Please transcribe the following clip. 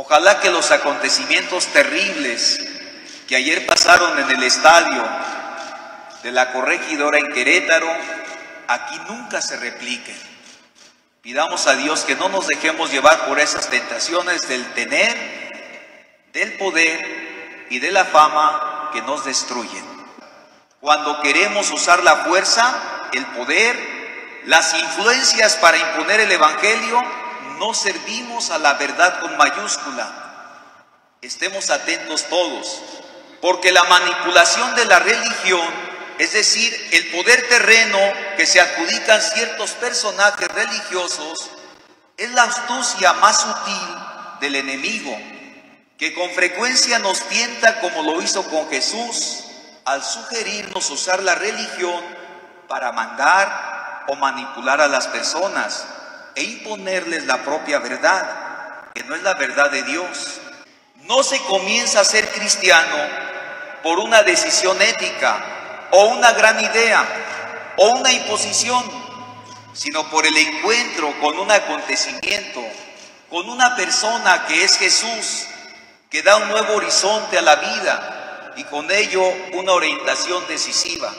Ojalá que los acontecimientos terribles que ayer pasaron en el estadio de la corregidora en Querétaro, aquí nunca se repliquen. Pidamos a Dios que no nos dejemos llevar por esas tentaciones del tener, del poder y de la fama que nos destruyen. Cuando queremos usar la fuerza, el poder, las influencias para imponer el Evangelio, no servimos a la verdad con mayúscula. Estemos atentos todos, porque la manipulación de la religión, es decir, el poder terreno que se adjudican ciertos personajes religiosos, es la astucia más sutil del enemigo, que con frecuencia nos tienta como lo hizo con Jesús al sugerirnos usar la religión para mandar o manipular a las personas e imponerles la propia verdad, que no es la verdad de Dios. No se comienza a ser cristiano por una decisión ética o una gran idea o una imposición, sino por el encuentro con un acontecimiento, con una persona que es Jesús, que da un nuevo horizonte a la vida y con ello una orientación decisiva.